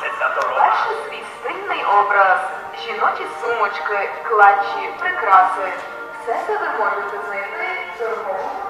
Перший свій стильний образ, жіночі сумочки, клатчі, прикраси. Все це ви можете знайти в торговому